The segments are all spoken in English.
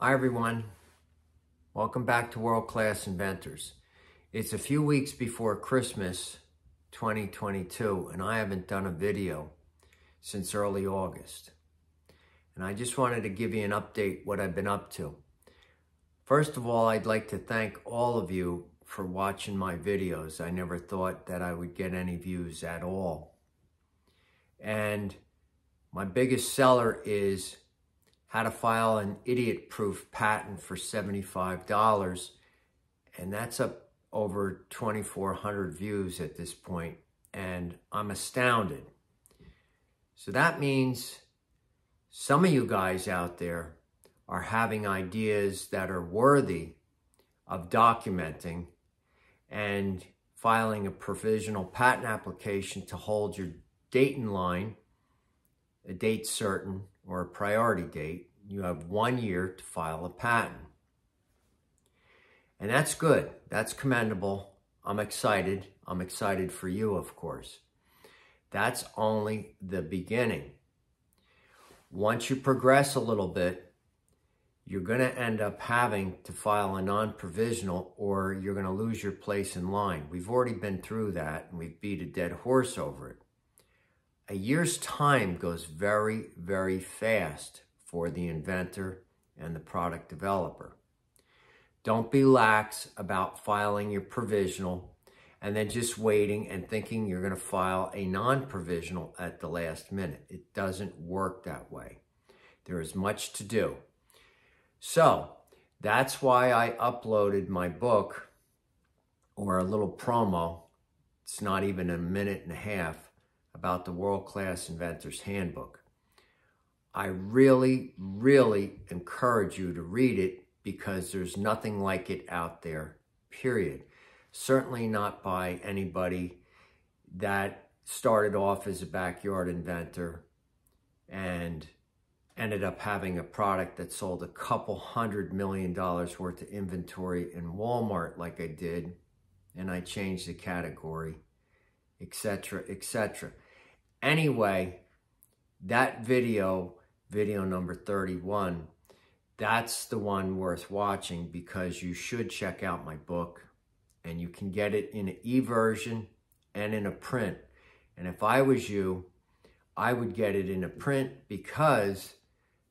Hi, everyone. Welcome back to World Class Inventors. It's a few weeks before Christmas 2022, and I haven't done a video since early August. And I just wanted to give you an update what I've been up to. First of all, I'd like to thank all of you for watching my videos. I never thought that I would get any views at all. And my biggest seller is how to file an idiot-proof patent for $75. And that's up over 2,400 views at this point, and I'm astounded. So that means some of you guys out there are having ideas that are worthy of documenting and filing a provisional patent application to hold your date in line, a date certain, or a priority date. You have one year to file a patent. And that's good. That's commendable. I'm excited. I'm excited for you, of course. That's only the beginning. Once you progress a little bit, you're going to end up having to file a non-provisional or you're going to lose your place in line. We've already been through that and we've beat a dead horse over it. A year's time goes very, very fast for the inventor and the product developer. Don't be lax about filing your provisional and then just waiting and thinking you're going to file a non-provisional at the last minute. It doesn't work that way. There is much to do. So that's why I uploaded my book or a little promo. It's not even a minute and a half about the World Class Inventors Handbook. I really, really encourage you to read it because there's nothing like it out there, period. Certainly not by anybody that started off as a backyard inventor and ended up having a product that sold a couple hundred million dollars worth of inventory in Walmart like I did, and I changed the category, etc., etc. Anyway, that video, video number 31, that's the one worth watching because you should check out my book and you can get it in an e-version and in a print. And if I was you, I would get it in a print because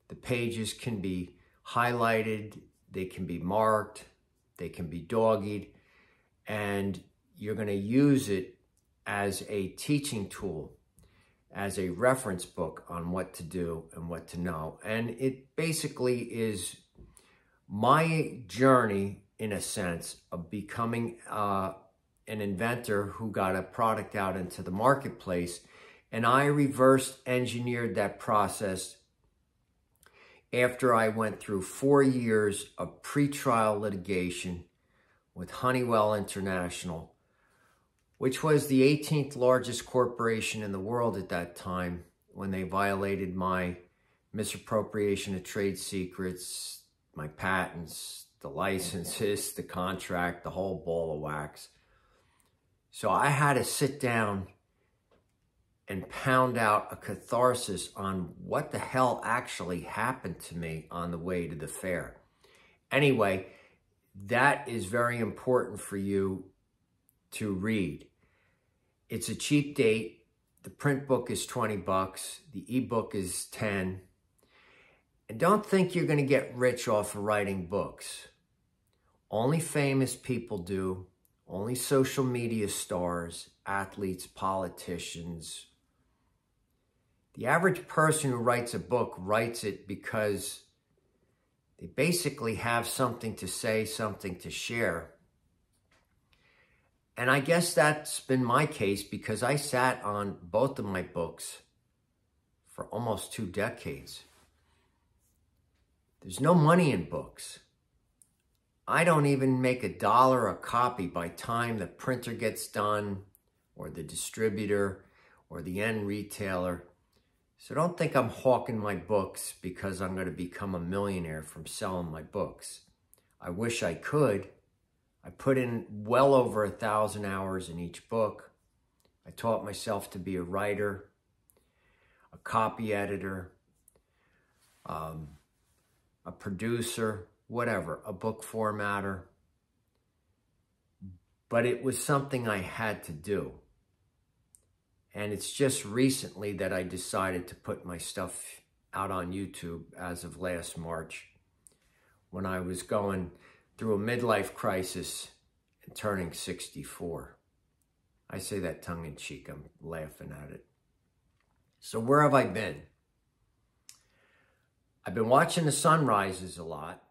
the pages can be highlighted, they can be marked, they can be dog-eared, and you're going to use it as a teaching tool as a reference book on what to do and what to know. And it basically is my journey, in a sense, of becoming uh, an inventor who got a product out into the marketplace. And I reverse engineered that process after I went through four years of pretrial litigation with Honeywell International which was the 18th largest corporation in the world at that time when they violated my misappropriation of trade secrets, my patents, the licenses, the contract, the whole ball of wax. So I had to sit down and pound out a catharsis on what the hell actually happened to me on the way to the fair. Anyway, that is very important for you to read. It's a cheap date. The print book is 20 bucks. The ebook is 10. And don't think you're going to get rich off of writing books. Only famous people do. Only social media stars, athletes, politicians. The average person who writes a book writes it because they basically have something to say, something to share. And I guess that's been my case because I sat on both of my books for almost two decades. There's no money in books. I don't even make a dollar a copy by time the printer gets done or the distributor or the end retailer. So don't think I'm hawking my books because I'm going to become a millionaire from selling my books. I wish I could, I put in well over a thousand hours in each book. I taught myself to be a writer, a copy editor, um, a producer, whatever, a book formatter. But it was something I had to do. And it's just recently that I decided to put my stuff out on YouTube as of last March when I was going through a midlife crisis and turning 64. I say that tongue in cheek, I'm laughing at it. So, where have I been? I've been watching the sunrises a lot.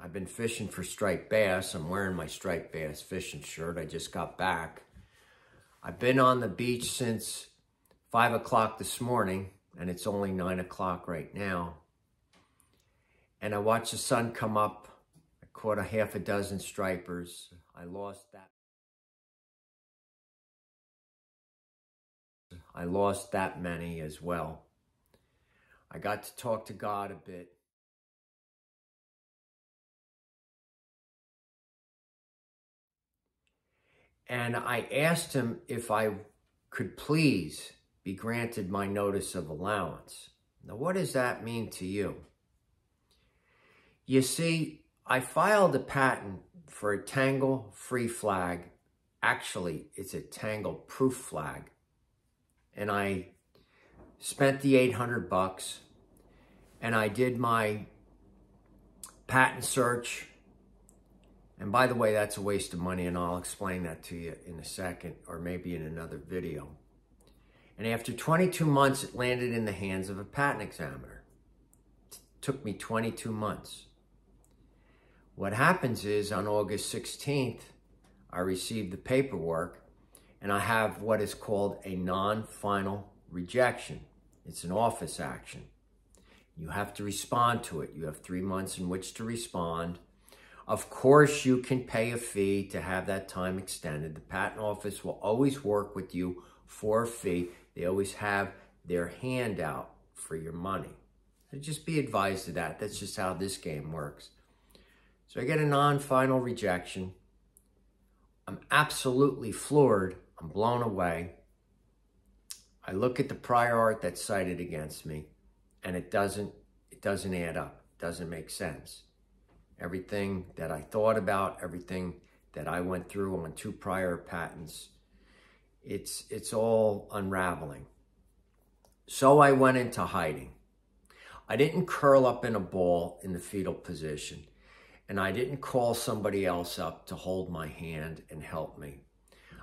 I've been fishing for striped bass. I'm wearing my striped bass fishing shirt. I just got back. I've been on the beach since 5 o'clock this morning, and it's only 9 o'clock right now. And I watched the sun come up. I caught a half a dozen stripers. I lost that. I lost that many as well. I got to talk to God a bit. And I asked him if I could please be granted my notice of allowance. Now, what does that mean to you? You see, I filed a patent for a tangle free flag. Actually, it's a tangle proof flag. And I spent the 800 bucks and I did my patent search and by the way, that's a waste of money, and I'll explain that to you in a second, or maybe in another video. And after 22 months, it landed in the hands of a patent examiner. It took me 22 months. What happens is on August 16th, I received the paperwork, and I have what is called a non-final rejection. It's an office action. You have to respond to it. You have three months in which to respond of course, you can pay a fee to have that time extended. The patent office will always work with you for a fee. They always have their hand out for your money. So just be advised of that. That's just how this game works. So I get a non-final rejection. I'm absolutely floored. I'm blown away. I look at the prior art that's cited against me, and it doesn't it doesn't add up. It doesn't make sense everything that I thought about, everything that I went through on two prior patents. It's, it's all unraveling. So I went into hiding. I didn't curl up in a ball in the fetal position, and I didn't call somebody else up to hold my hand and help me.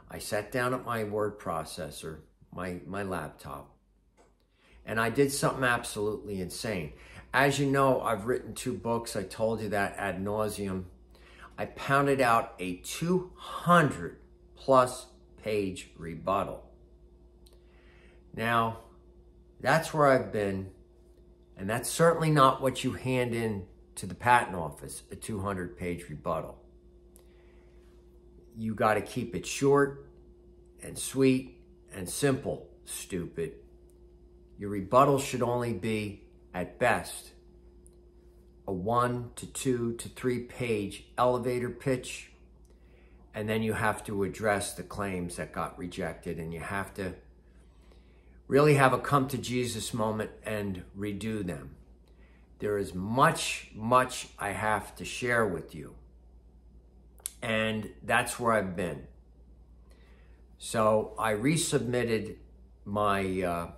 I sat down at my word processor, my, my laptop, and I did something absolutely insane. As you know, I've written two books. I told you that ad nauseum. I pounded out a 200 plus page rebuttal. Now, that's where I've been, and that's certainly not what you hand in to the patent office, a 200 page rebuttal. You got to keep it short and sweet and simple, stupid. Your rebuttal should only be at best, a one to two to three page elevator pitch. And then you have to address the claims that got rejected and you have to really have a come to Jesus moment and redo them. There is much, much I have to share with you. And that's where I've been. So I resubmitted my, uh,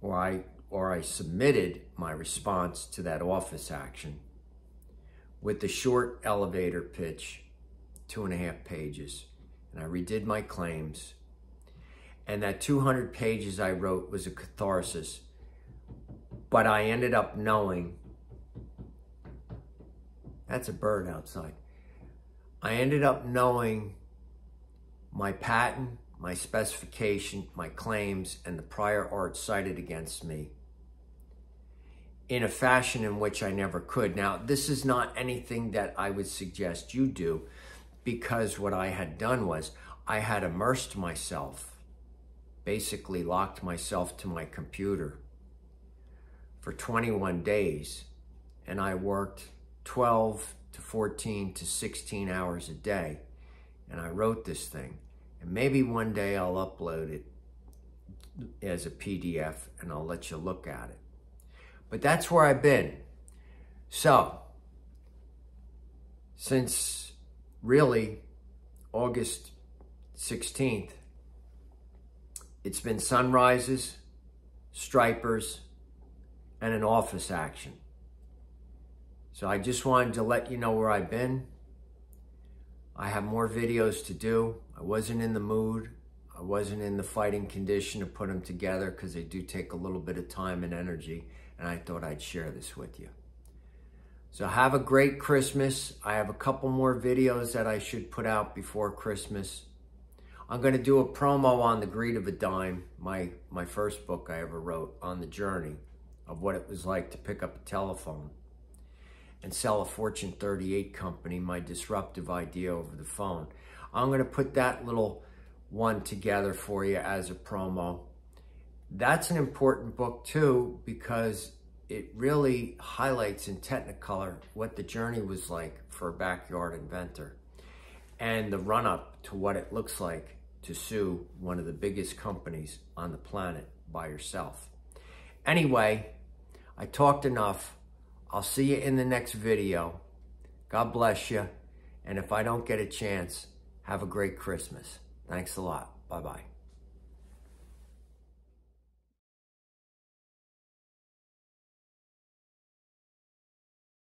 or I or I submitted my response to that office action with the short elevator pitch, two and a half pages. And I redid my claims. And that 200 pages I wrote was a catharsis. But I ended up knowing that's a bird outside. I ended up knowing my patent, my specification, my claims, and the prior art cited against me in a fashion in which I never could. Now, this is not anything that I would suggest you do because what I had done was I had immersed myself, basically locked myself to my computer for 21 days and I worked 12 to 14 to 16 hours a day. And I wrote this thing. And maybe one day I'll upload it as a PDF and I'll let you look at it. But that's where I've been. So, since really August 16th, it's been sunrises, stripers, and an office action. So I just wanted to let you know where I've been. I have more videos to do. I wasn't in the mood. I wasn't in the fighting condition to put them together because they do take a little bit of time and energy. And I thought I'd share this with you. So have a great Christmas. I have a couple more videos that I should put out before Christmas. I'm going to do a promo on The Greed of a Dime, my, my first book I ever wrote on the journey of what it was like to pick up a telephone and sell a Fortune 38 company, my disruptive idea over the phone. I'm going to put that little one together for you as a promo. That's an important book too because it really highlights in Technicolor what the journey was like for a backyard inventor and the run up to what it looks like to sue one of the biggest companies on the planet by yourself. Anyway, I talked enough. I'll see you in the next video. God bless you. And if I don't get a chance, have a great Christmas. Thanks a lot. Bye-bye.